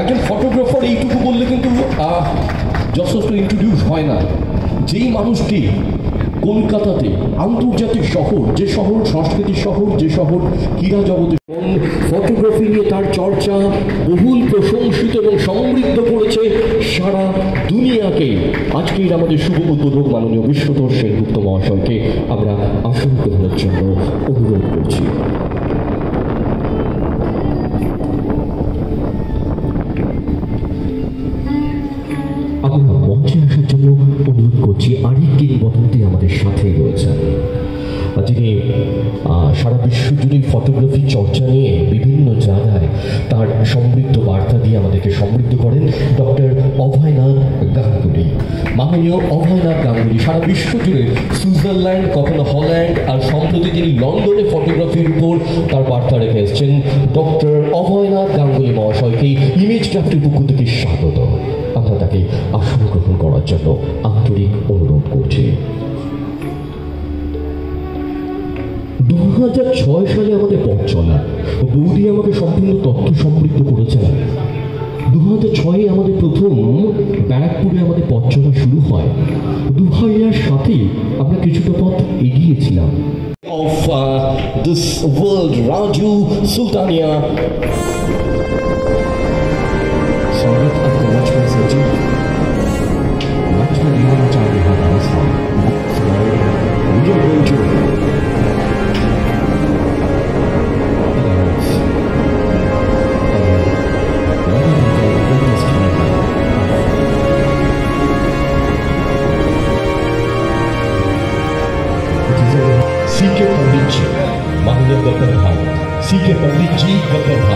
একজন ফটোগ্রাফার এইটুকু বললে কিন্তু যথেষ্ট ইন্ট্রোডিউস হয় না। যেই মানুষটি কলকাতাতে আন্তর্জাতিক শহর, যে শহর সংস্কৃতির শহর, যে শহর, ক্রীড়া জগতে ফটোগ্রাফি নিয়ে তার চর্চা বহুল প্রশংসিত এবং সমৃদ্ধ করেছে সারা দুনিয়াকে। আজকের আমাদের শুভ উদ্বোধক মাননীয় বিশ্বতর সেনগুপ্ত মহাশয়কে আমরা আসন গ্রহণের জন্য অনুরোধ করছি। আরেক কিংবদন্তি আমাদের সাথে রয়েছেন। যিনি সারা বিশ্ব জুড়ে ফটোগ্রাফি চর্চা নিয়ে বিভিন্ন জায়গায় তার সমৃদ্ধ বার্তা দিয়ে আমাদেরকে সমৃদ্ধ করেন ডক্টর অভয়নাথ গাঙ্গুলি। মাননীয় অভয়নাথ গাঙ্গুলি, সারা বিশ্ব জুড়ে সুইজারল্যান্ড, কখনো হল্যান্ড আর সম্প্রতি তিনি লন্ডনে ফটোগ্রাফির উপর তার বার্তা রেখে এসেছেন ডক্টর অভয়নাথ গাঙ্গুলি মহাশয়কে ইমেজ ক্রাফটের পক্ষ থেকে স্বাগত। আমরা তাকে আসন গ্রহণ করার জন্য আন্তরিক অনুরোধ করছি। ছয় সালে আমাদের পথ চলা বৌদি আমাকে সম্পূর্ণ তথ্য সমৃদ্ধ করেছেন দু হাজার ছয়ে আমাদের প্রথম ব্যারাকপুরে আমাদের পথ চলা শুরু হয়। দু হাজার সাথে আমরা কিছুটা পথ এগিয়েছিলাম। Of this world Raju Sultania স্বাগত আপনার viva, papai.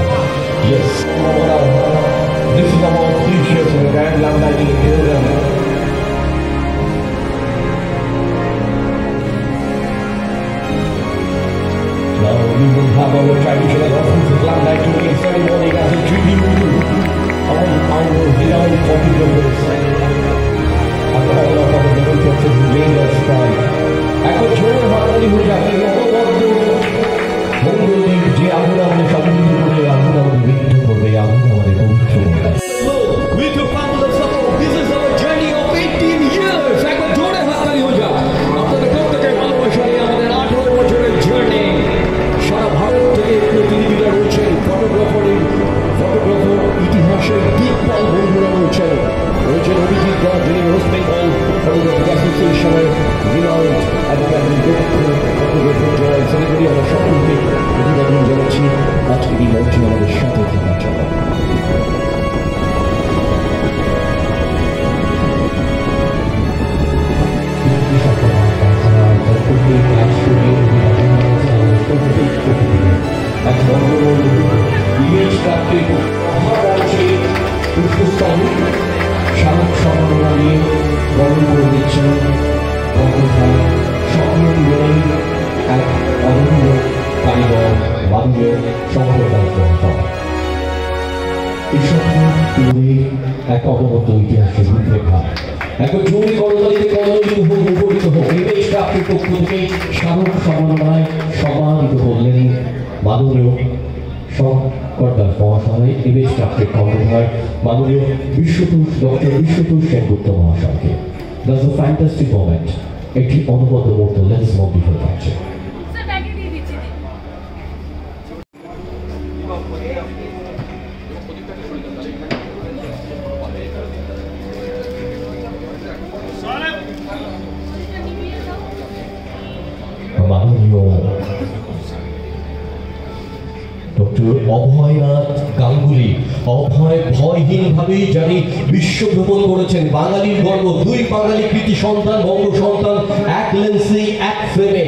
মাননীয় সরকার মহাশয় নিবেশ প্রাপ্তির কর্মধার মাননীয় বিশ্বতোষ ডক্টর বিশ্বতোষ সেনগুপ্ত মহাশয়কে। দ্য আ ফ্যান্টাস্টিক মোমেন্ট একটি অনুবদ্ধ মুহূর্ত লেন্স মন্দির হয়ে ভয়হীনভাবে জানি বিশ্ব ভ্রমণ করেছেন। বাঙালির গর্ব, দুই বাঙালি কৃতি সন্তান, বঙ্গ সন্তান, এক লেন্সে এক ফ্রেমে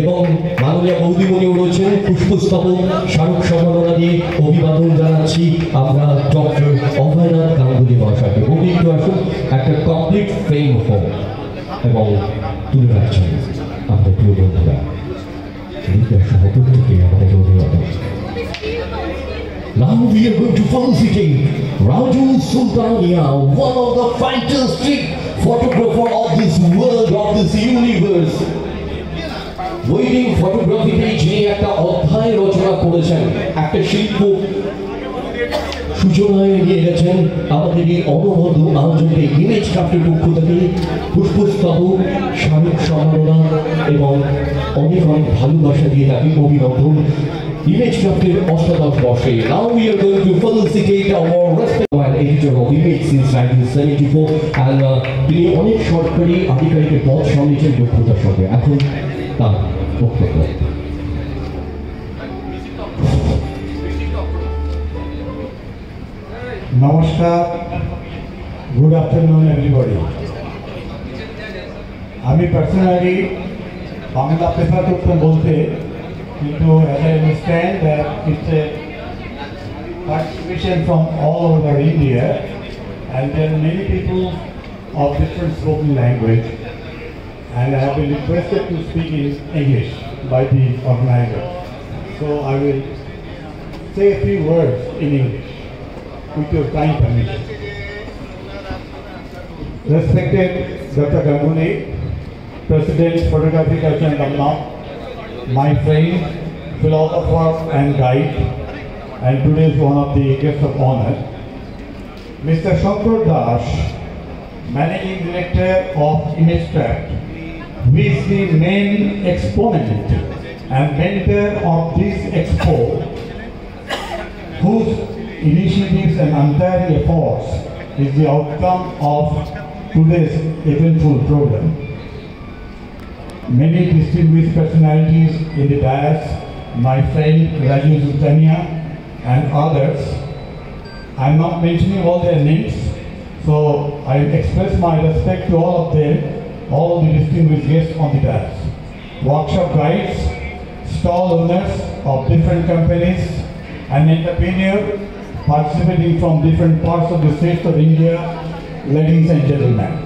এবং মাননীয় বৌদিমণিও রয়েছেন, পুষ্পস্তবক স্মারক সম্মাননা দিয়ে অভিবাদন জানাচ্ছি আমরা ডক্টর অভয়নাথ গাঙ্গুলি মহাশয়কে। বৌদি আসুন, একটা কমপ্লিট ফ্রেম হোক এবং তুলে রাখছেন। আমাদের প্রিয় বন্ধুরা বিদ্যা প্রত্যেকে আমাদের অভিবাদন Now we are going to felicitate Raju Sultania, one of the fantastic photographer of this world, of this universe. Wedding ফটোগ্রাফিতে যিনি একটা অধ্যায় রচনা করেছেন একটা শিল্প সূচনায় নিয়ে গেছেন আমাদের এই অনবদ্য আয়োজনকে ইমেজ ক্রাফটের পক্ষ থেকে পুষ্পস্তবক শারীরিক সম্মাননা এবং অনেক অনেক ভালোবাসা দিয়ে তাকে অভিনন্দন ইমেজ ক্রাফটের অষ্টাদশ বর্ষে now we are going to felicitate our respect editor of image since 1974 and uh, তিনি অনেক সরকারি আধিকারিকের পদ সামলেছেন যোগ্যতার সঙ্গে। এখন তার বক্তব্য। নমস্কার। গুড আফটারনুন এভরিবডি আমি পার্সোনালি বাংলা প্রেফার করতাম বলতে into, as I understand, that it's a participation from all over India, and there are many people of different spoken language, and I have been requested to speak in English by the organizer. So I will say a few words in English, with your kind permission. Respected Dr. Ganguly, President Photography Culture and Dhamma, my friend, philosopher and guide, and today is one of the guests of honor, Mr. Shankar Das, Managing Director of ImageCraft, who is the main exponent and mentor of this expo whose initiatives and untiring efforts is the outcome of today's eventful program. Many distinguished personalities in the dais, my friend Raju Sultania and others. I'm not mentioning all their names, so I express my respect to all of them, all the distinguished guests on the dais. Workshop guides, stall owners of different companies, an entrepreneur participating from different parts of the states of India, ladies and gentlemen.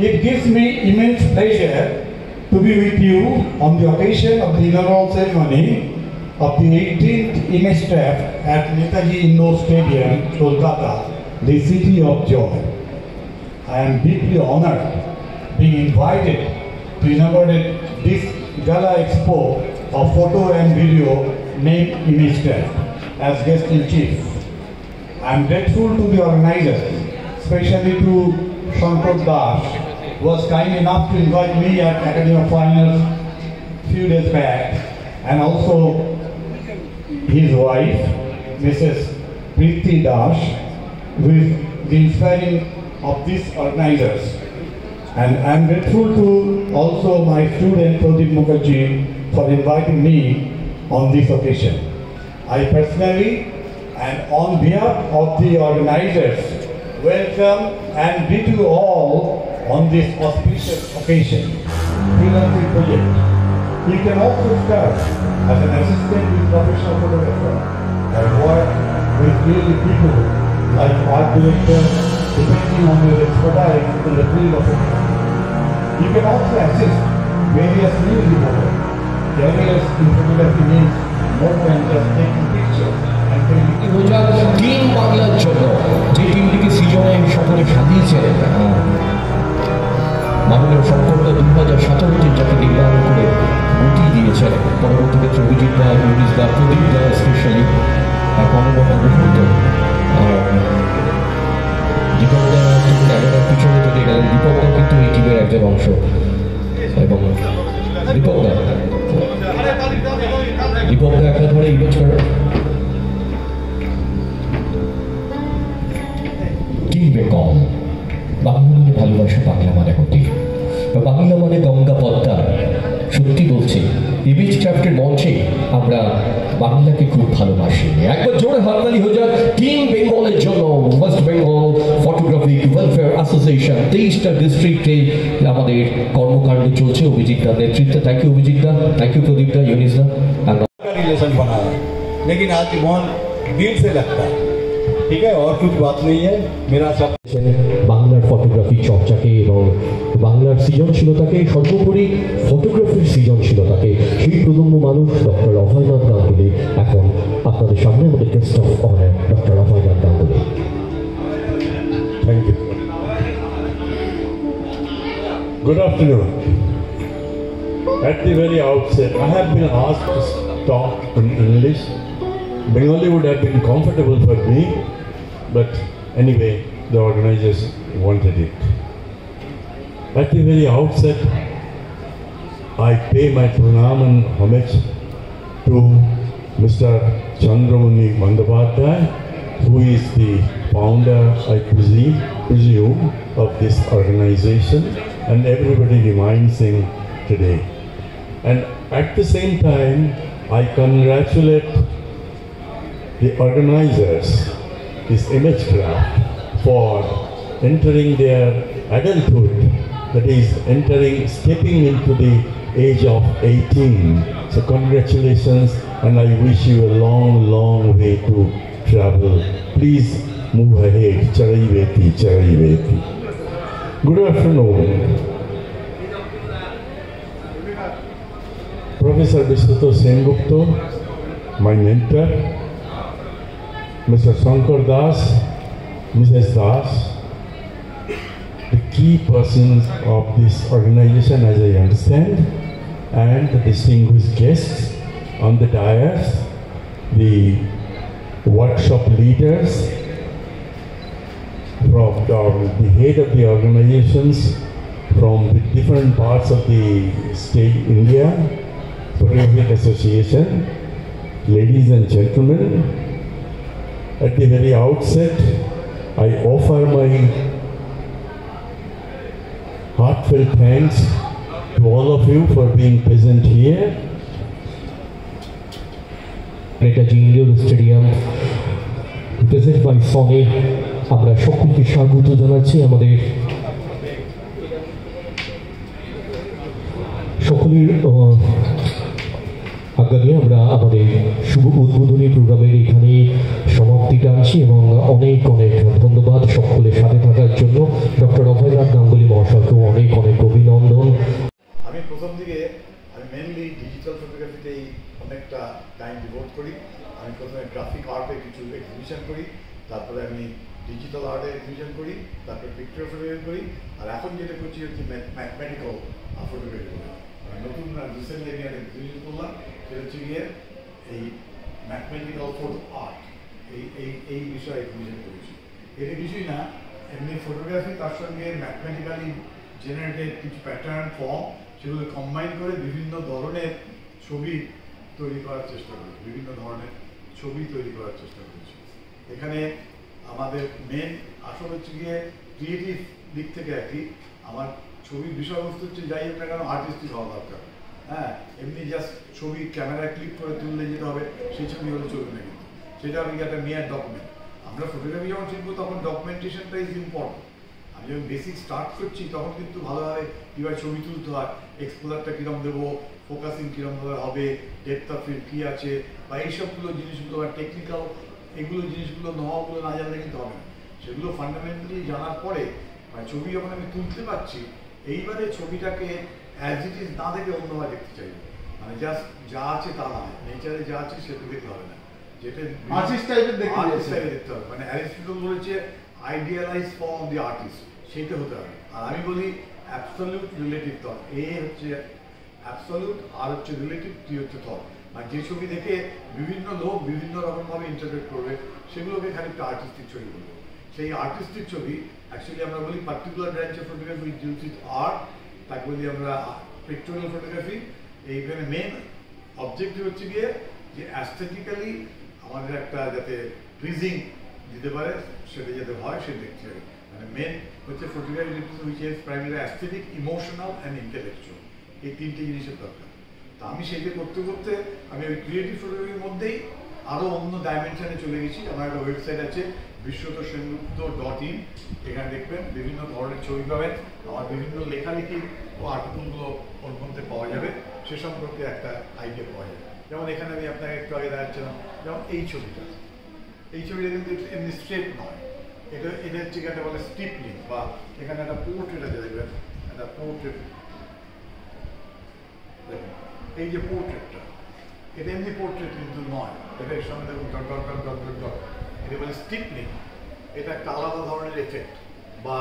It gives me immense pleasure to be with you on the occasion of the inaugural ceremony of the 18th image draft at Netaji Indoor Stadium, Kolkata, the city of joy. I am deeply honored being invited to inaugurate this gala expo of photo and video named Draft as guest in chief. I am grateful to the organizers, especially to Shankar Das, was kind enough to invite me at Academy of Finance few days back, and also his wife, Mrs. Preeti Das, who is the inspiring of these organizers. And I am grateful to also my student Pradip Mukherjee for inviting me on this occasion. I personally and on behalf of the organizers welcome and greet you all on this auspicious occasion. Philanthropy project. You can also start as an assistant with professional photographer and work with really people like art director depending on your expertise in the field of photography. You can also assist various news reporters. Careers in photography means more than just taking pictures and taking team বাংলার জন্য যে টিমটিকে সৃজনে সকলে সাজিয়েছেন আহ, মাননীয় সম্পর্কটা দু হাজার সতেরোটির যাকে নির্মাণ করে গুটিয়ে দিয়েছেন। পরবর্তী ক্ষেত্রে অভিজিৎ দা ইউনিস দা প্রদীপ দা স্পেশালি দীপক ক্যামেরার পিছনে থেকে গেলেন দীপক কিন্তু এই অংশ। এবং দীপক একটা ধরে ইমেজ করে। কিং বেঙ্গল বাংলা ভালোবাসা বাংলা মানে হতে বাংলা মানে গঙ্গা পদ্মা। সত্যি বলছি ইবিচ ক্রাফ্টের মঞ্চে আমরা বাংলাকে খুব ভালোবাসি। একবার জোরে হাততালি হয়ে যাক। টিম বেঙ্গলের জন্য West Bengal photographic welfare association তেইশটা ডিস্ট্রিক্টে আমাদের কর্মকাণ্ড চলছে। অভিজিৎদার নেতৃত্বে। Thank you Abhijit da. Thank you Pradip da, Yunus da. Relation বানা লেকিন আজ মন দিল সে লাগতা। ठीक है और कुछ बात नहीं है मेरा सब করেছেন বাংলার ফটোগ্রাফি চর্চাকে এবং বাংলার সৃজনশীলতাকে সর্বোপরি ফটোগ্রাফির সৃজনশীলতাকে সেই প্রজন্ম মানুষ ডক্টর অভয়নাথ গাঙ্গুলি এখন আপনাদের সামনে আমাদের guest of honour doctor Abhaynath Ganguly Thank you. Good afternoon. At the very outset, I have been asked to talk in English Bengali would have been comfortable for me, but anyway, the organizers wanted it. At the very outset, I pay my pranam and homage to Mr. Chandramani Mandapathy, who is the founder, I presume, presume, of this organization, and everybody reminds him today. And at the same time, I congratulate the organizers, this image craft, for entering their adulthood, that is, entering, stepping into the age of 18. So, congratulations, and I wish you a long, long way to travel. Please move ahead. Charai Veti, Charai Veti. Good afternoon. Professor Vishnuto Sengupta, my mentor, Mr. Shankar Das, Mrs. Das, the key persons of this organization as I understand, and the distinguished guests on the dais, the workshop leaders, from the, the head of the organizations from the different parts of the state India, Photographic Association, ladies and gentlemen, at the very outset, I offer my heartfelt thanks to all of you for being present here. Netaji indoor stadium present by Sony আমরা সকলকে স্বাগত জানাচ্ছি আমাদের সকলের আহ, আমরা আমাদের শুভ উদ্বোধনী প্রোগ্রামের এখানে সমাপ্তি টানছি এবং অনেক অনেক ধন্যবাদ সকলের সাথে থাকার জন্য। ডক্টর অভয়নাথ গাঙ্গুলি মহাশয়কেও অনেক অনেক অভিনন্দন। আমি প্রথম দিকে আমি মেনলি ডিজিটাল ফটোগ্রাফিতেই অনেকটা টাইম ডিভোট করি। আমি প্রথমে গ্রাফিক আর্টে কিছু এক্সিবিশন করি তারপরে আমি ডিজিটাল আর্টে এক্সিবিশন করি তারপরে পিকচার ফটোগ্রাফি করি আর এখন যেটা করছি হচ্ছে ম্যাথমেটিক্যাল ফটোগ্রাফি করি। নতুন রিসেন্টলি আমি একটা এক্সিবিশন করলাম। সেটা হচ্ছে গিয়ে এই ম্যাথমেটিক্যাল ফটো আর্ট এই এই এই বিষয়ে এক্সিবিশন করেছি এটা কিছুই না, এমনি ফটোগ্রাফি তার সঙ্গে ম্যাথমেটিক্যালি জেনারেটেড কিছু প্যাটার্ন ফর্ম সেগুলো কম্বাইন করে বিভিন্ন ধরনের ছবি তৈরি করার চেষ্টা করি বিভিন্ন ধরনের ছবি তৈরি করার চেষ্টা করেছি। এখানে আমাদের মেন আসল হচ্ছে গিয়ে ক্রিয়েটিভ দিক থেকে আর কি। আমার ছবির বিষয়বস্তু হচ্ছে যাই হোক না কেন আর্টিস্টিক হওয়া দরকার। হ্যাঁ এমনি জাস্ট ছবি ক্যামেরা ক্লিক করে তুললে যেতে হবে, সেই ছবি হলে চলবে না কিন্তু সেটা আমি একটা মেয়ার ডকুমেন্ট আমরা ফটোগ্রাফি যখন শিখব, তখন ডকুমেন্টেশনটা ইজ ইম্পর্টেন্ট আমি যখন বেসিক স্টার্ট করছি, তখন কিন্তু ভালোভাবে কীভাবে ছবি তুলতে হয় এক্সপোজারটা কীরকম দেবো ফোকাসিং কীরকমভাবে হবে ডেপথ অফ ফিল্ড কী আছে, বা এইসবগুলো জিনিসগুলো, বা টেকনিক্যাল এগুলো জিনিসগুলো নহগুলো না জানলে কিন্তু হবে না। সেগুলো ফান্ডামেন্টালি জানার পরে মানে ছবি যখন আমি তুলতে পারছি, এইবারে ছবিটাকে অ্যাজ ইট ইজ না দেখে অন্যভাবে দেখতে চাইব। মানে জাস্ট যা আছে তা নেচারে যা আছে সেটা দেখতে হবে না। যেটা type এর দেখতে চাইছেন। দেখতে হবে। মানে অ্যারিস্টটল বলেছে idealize form of the artist সেইটা হতে হবে। আর আমি বলি অ্যাবসলিউট রিলেটিভ থট এ হচ্ছে অ্যাবসলিউট আর হচ্ছে রিলেটিভ টি হচ্ছে থট মানে যে ছবি দেখে বিভিন্ন লোক বিভিন্ন রকম ভাবে ইন্টারপ্রেট করবে সেগুলোকে খানিকটা আর্টিস্টিক ছবি বলব। সেই আর্টিস্টিক ছবি অ্যাকচুয়ালি আমরা বলি particular branch of photography does art তাকে বলি আমরা পিক্টোরিয়াল ফটোগ্রাফি এইখানে মেন অবজেক্টিভ হচ্ছে গিয়ে যে অ্যাস্থেটিক্যালি আমাদের একটা যাতে প্লিজিং দিতে পারে, সেটা যাতে হয় সেটা দেখতে মানে মেন হচ্ছে photography which is primary aesthetic emotional and intellectual এই তিনটে জিনিসের দরকার। তা আমি সেইটা করতে করতে আমি ওই ক্রিয়েটিভ ফটোগ্রাফির মধ্যেই আরও অন্য ডাইমেনশনে চলে গেছি। আমার একটা ওয়েবসাইট আছে বিশ্বত সেনগুপ্ত ডট ইন, এখানে দেখবেন বিভিন্ন ধরনের ছবি পাবেন আমার বিভিন্ন লেখালেখি ও আর্টিকেলগুলো ওর মধ্যে পাওয়া যাবে, সে সম্পর্কে একটা আইডিয়া পাওয়া যাবে। যেমন এখানে আমি আপনাকে একটু আগে দেখাচ্ছিলাম, যেমন এই ছবিটা। এই ছবিটা কিন্তু এমনি স্ট্রেট নয়। এটা এটা হচ্ছে একটা বলে স্টিপলিং বা এখানে একটা পোর্ট্রেট আছে, দেখবেন, একটা পোর্ট্রেট এই যে পোর্ট্রেটটা এটা এমনি পোর্ট্রেট কিন্তু নয়। এটা এর সঙ্গে দেখুন dot dot dot dot dot. Dot এটা বলে স্টিপলিং এটা একটা আলাদা ধরনের এফেক্ট বা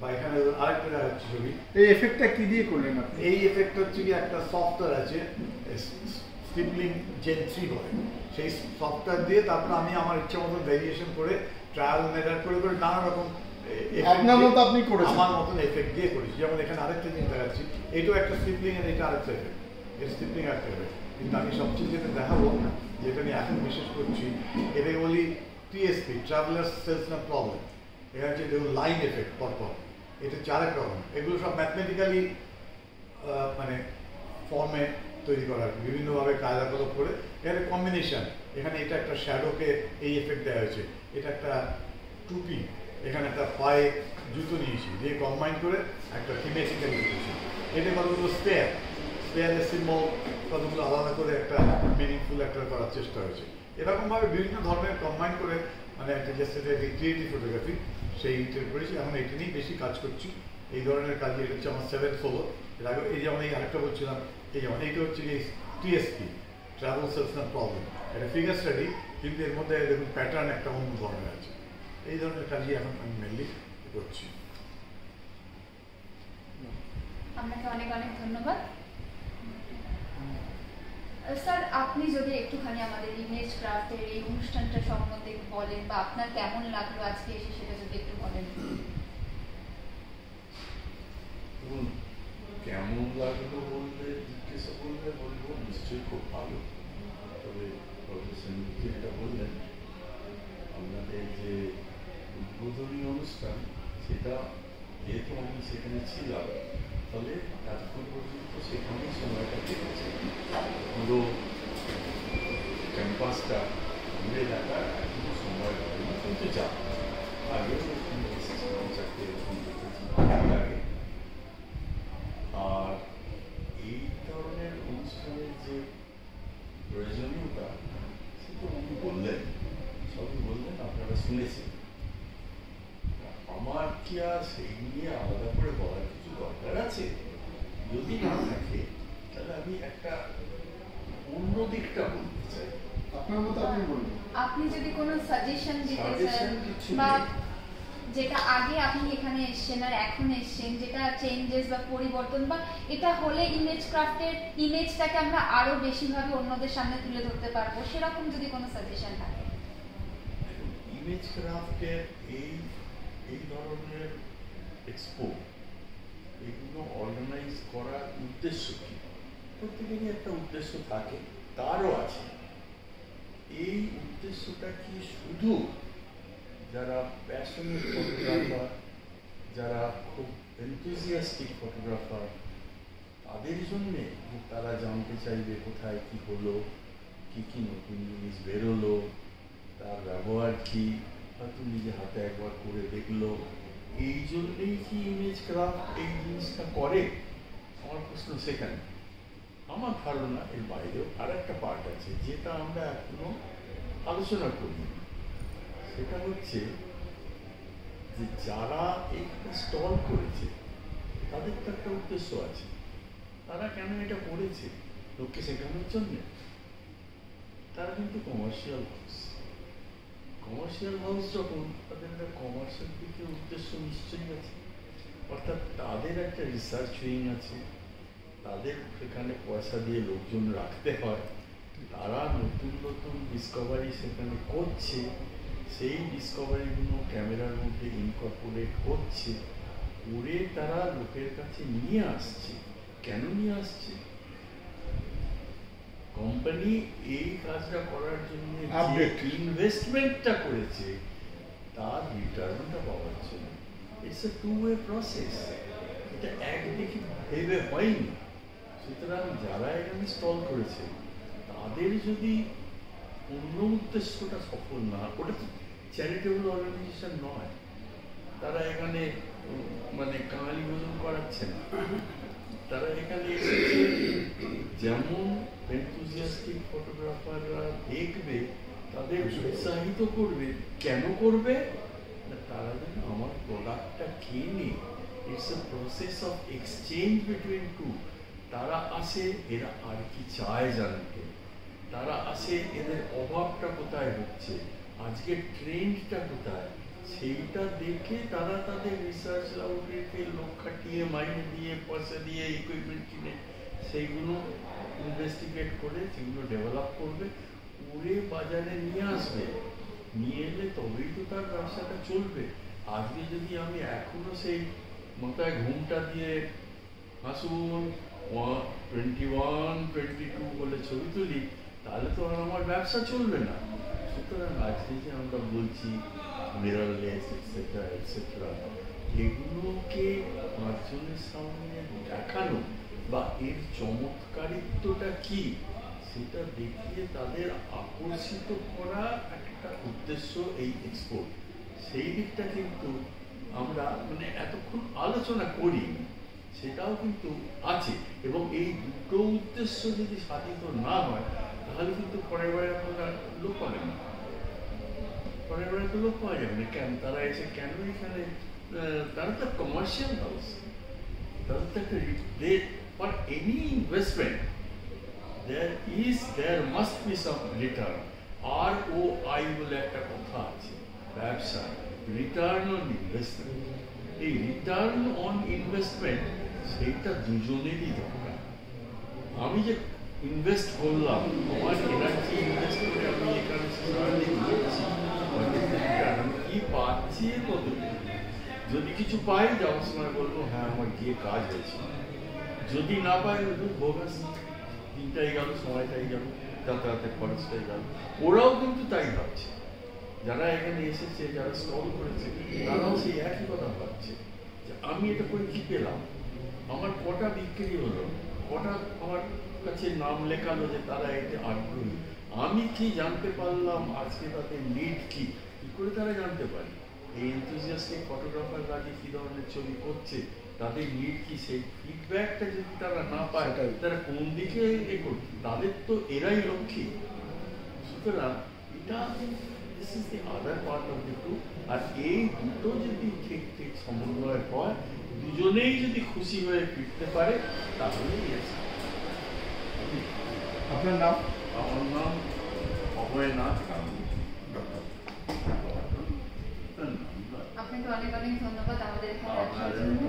বা এখানে আরেকটা দেখা যাচ্ছে ছবি। এই এফেক্টটা কি দিয়ে করলেন আপনি? এই এফেক্ট হচ্ছে কি একটা সফটওয়্যার আছে স্টিপলিং জেন থ্রি বলে। সেই সফটওয়্যার দিয়ে তারপর আমি আমার ইচ্ছা মতো ভেরিয়েশন করে ট্রায়াল মেজার করে করে নানা রকম আপনার মতো আপনি করেছেন। আমার মতন এফেক্ট দিয়ে করেছি। যেমন এখানে আরেকটা জিনিস দেখাচ্ছি। এটাও একটা স্টিপলিং এর এটা আরেকটা এফেক্ট এর স্টিপলিং একটা এফেক্ট কিন্তু আমি সবচেয়ে যেটা দেখাবো যেটা আমি এখন বিশেষ করছি, এটা বলি TSP travellers salesman problem এটা হচ্ছে দেখুন লাইন এফেক্ট পরপর। এটা চারেক রকম এগুলো সব ম্যাথমেটিক্যালি মানে ফর্মে তৈরি করা বিভিন্নভাবে কায়দা কলপ করে এখানে কম্বিনেশন এখানে এটা একটা শ্যাডোকে এই এফেক্ট দেওয়া হয়েছে। এটা একটা টুপি। এখানে একটা পায়ে জুতো নিয়েছি। দিয়ে কম্বাইন করে একটা থিমেটিক্যাল দিয়েছি। এটা কতগুলো স্পেয়ার স্পেয়ারের সিম্বল কতগুলো আলাদা করে একটা মিনিংফুল একটা করার চেষ্টা হয়েছে। এরকমভাবে বিভিন্ন ধরনের কম্বাইন করে মানে একটা ক্রিয়েটিভ ফটোগ্রাফি সেই ইন্টার করেছি এখন এটা নিয়েই বেশি কাজ করছি। এই ধরনের কাজ এটা হচ্ছে আমার সেভেন সোলো এর আগে এই যেমন এই আরেকটা বলছিলাম, এই যেমন এইটা হচ্ছে এই TSP travel salesman problem এটা ফিগার স্টাডি কিন্তু এর মধ্যে দেখুন প্যাটার্ন একটা অন্য ধরনের আছে। এই ধরনের কাজই এখন আমি মেনলি করছি। আপনাকে অনেক অনেক ধন্যবাদ। স্যার, আপনি যদি একটুখানি আমাদের ইমেজ ক্রাফটের এই অনুষ্ঠানটা সম্বন্ধে বলেন বা আপনার কেমন লাগল আজকে এসে সেটা যদি একটু বলেন। কেমন লাগল বললে, জিজ্ঞাসা করলে বলব, নিশ্চয়ই খুব ভালো। তবে প্রফেসর যেটা বললেন, আপনাদের যে উদ্বোধনী অনুষ্ঠান, সেটা যেহেতু আমি সেখানে ছিলাম ফলে এতক্ষণ পর্যন্ত সেখানেই সময়টা কেটেছে পুরো ক্যাম্পাসটা ঘুরে দেখার এখনও সময় হয়নি, কিন্তু যা ভালো আর এই ধরনের অনুষ্ঠানের যে প্রয়োজনীয়তা উনি বললেন, সবই বললেন, আপনারা আমার কি আর সেই নিয়ে আলাদা করে বলার কিছু দরকার আছে যদি না থাকে তাহলে আমি একটা অন্য দিকটা বলতে চাই আপনার মতো আপনি বলুন আপনি যদি কোনো সাজেশন দিতে চান বা যেটা আগে আপনি এখানে এসছেন আর এখন এসছেন যেটা চেঞ্জেস বা পরিবর্তন বা এটা হলে ইমেজ ক্রাফটের ইমেজটাকে আমরা আরও বেশিভাবে অন্যদের সামনে তুলে ধরতে পারব সেরকম যদি কোনো সাজেশন থাকে। ইমেজ ক্রাফটের এই এই ধরনের এক্সপো এগুলো অর্গানাইজ করার উদ্দেশ্য কি? প্রত্যেকেরই একটা উদ্দেশ্য থাকে তারও আছে। এই উদ্দেশ্যটা কি শুধু যারা প্যাশনেট ফটোগ্রাফার যারা খুব এনথুজিয়াস্টিক ফটোগ্রাফার তাদের জন্যে তারা জানতে চাইবে কোথায় কি হলো, কি কি নতুন জিনিস বেরোলো, তার ব্যবহার কি, হয়তো নিজে হাতে একবার করে দেখল, এই জন্যেই কি ইমেজ ক্রাফট এই জিনিসটা করে? আমার প্রশ্ন সেখানে। আমার ধারণা এর বাইরেও আর একটা পার্ট আছে যেটা আমরা এখনও আলোচনা করি সেটা হচ্ছে যে যারা এইটা স্টল করেছে তাদের তো একটা উদ্দেশ্য আছে তারা কেন এটা করেছে লোককে শেখানোর জন্য তারা কিন্তু কমার্শিয়াল হাউস কমার্শিয়াল হাউস যখন তাদের একটা কমার্শিয়াল দিকে উদ্দেশ্য নিশ্চয়ই আছে অর্থাৎ তাদের একটা রিসার্চ উইং আছে তাদের সেখানে পয়সা দিয়ে লোকজন রাখতে হয়। তারা নতুন নতুন ডিসকভারি সেখানে করছে। সেই ডিসকভারিগুলো ক্যামেরার মধ্যে ইনকর্পোরেট করছে। করে তারা লোকের কাছে নিয়ে আসছে। কেন নিয়ে আসছে? কোম্পানি এই কাজটা করার জন্য. ইনভেস্টমেন্টটা করেছে তার রিটার্নটা পাওয়ার জন্য। It's a two way process এটা একদিকে ভেবে হয়নি। সুতরাং যারা এখানে স্টল করেছে তাদের যদি অন্য উদ্দেশ্যটা সফল না ওটা তো চ্যারিটেবল অর্গানাইজেশন নয়। তারা এখানে মানে কাঙালি ভোজন করাচ্ছে না। তারা এখানে যেমন এনথুজিয়াস্টিক ফটোগ্রাফাররা দেখবে তাদের উৎসাহিত করবে কেন করবে? তারা যেন আমার প্রোডাক্টটা কিনে। It's a process of exchange between two তারা আসে, এরা আর কি চায় জানতে তারা আসে, এদের অভাবটা কোথায় হচ্ছে? আজকে ট্রেন্ডটা কোথায়? সেইটা দেখে তারা তাদের রিসার্চ ল্যাবরেটরিতে লোক খাটিয়ে মাইনে দিয়ে, পয়সা দিয়ে ইকুইপমেন্ট কিনে, সেইগুলো ইনভেস্টিগেট করে সেগুলো ডেভেলপ করবে করে বাজারে নিয়ে আসবে। নিয়ে এলে তবেই তো তার ব্যবসাটা চলবে। আজকে যদি আমি এখনও সেই মাথায় ঘুমটা দিয়ে হাসুন টোয়েন্টি ওয়ান টোয়েন্টি টু বলে ছবি তুলি, তাহলে তো আর আমার ব্যবসা চলবে না। সুতরাং আজকে যে আমরা বলছি মিররলেস এটসেট্রা এটসেট্রা এগুলোকে পাঁচজনের সামনে দেখানো বা এর চমৎকারিত্বটা কি, সেটা দেখিয়ে তাদের আকর্ষিত করা একটা উদ্দেশ্য এই এক্সপোর্ট সেই দিকটা কিন্তু আমরা মানে এতক্ষণ আলোচনা করি সেটাও কিন্তু আছে। এবং এই দুটো উদ্দেশ্য যদি সাধিত না হয়, তাহলে কিন্তু পরের বারে আপনারা লোক পাবেন না। পরের বারে তো লোক পাওয়া যাবে না। কেন? তারা এসে কেন এখানে তারা তো কমার্শিয়াল হাউস তারা তো একটা for any investment there is, there must be some return R O I বলে একটা কথা আছে ব্যবসা রিটার্ন অন ইনভেস্টমেন্ট এই রিটার্ন অন ইনভেস্টমেন্ট সেইটা দুজনেরই দরকার। আমি যে ইনভেস্ট করলাম, আমার এনার্জি ইনভেস্ট করে আমি এখানে সারাদিন দিচ্ছি আমি কি পাচ্ছি যদি কিছু পাই যাওয়ার সময় বলব হ্যাঁ আমার গিয়ে কাজ হয়েছে। যদি না পাই বোগাস দিনটাই গেল, সময়টাই গেল, যাতায়াতের খরচটাই গেল। ওরাও কিন্তু তাই ভাবছে। যারা এখানে এসেছে, যারা স্টল করেছে, তারাও সেই একই কথা ভাবছে। যে আমি এটা করে কি পেলাম? আমার কটা বিক্রি হলো কটা আমার কাছে নাম লেখালো যে তারা এতে আগ্রহী। আমি কি জানতে পারলাম আজকে তাদের নিড কি? কি করে তারা জানতে পারে? এই এনথুজিয়াস্টিক ফটোগ্রাফাররা যে কি ধরনের ছবি করছে তাদের কি? সেই ফিডব্যাকটা যদি তারা না পায় তারা কোন দিকে এ করবে? তাদের তো এরাই লক্ষ্মী। সুতরাং এটা this is the other part of the two আর এই দুটো যদি ঠিক ঠিক সমন্বয় হয় দুজনেই যদি খুশি হয়ে ফিরতে পারে তাহলে. আপনার নাম? আমার নাম অভয়নাথ কান্তি আপনাকে অনেক অনেক ধন্যবাদ। আমাদের এখানে আসার জন্য।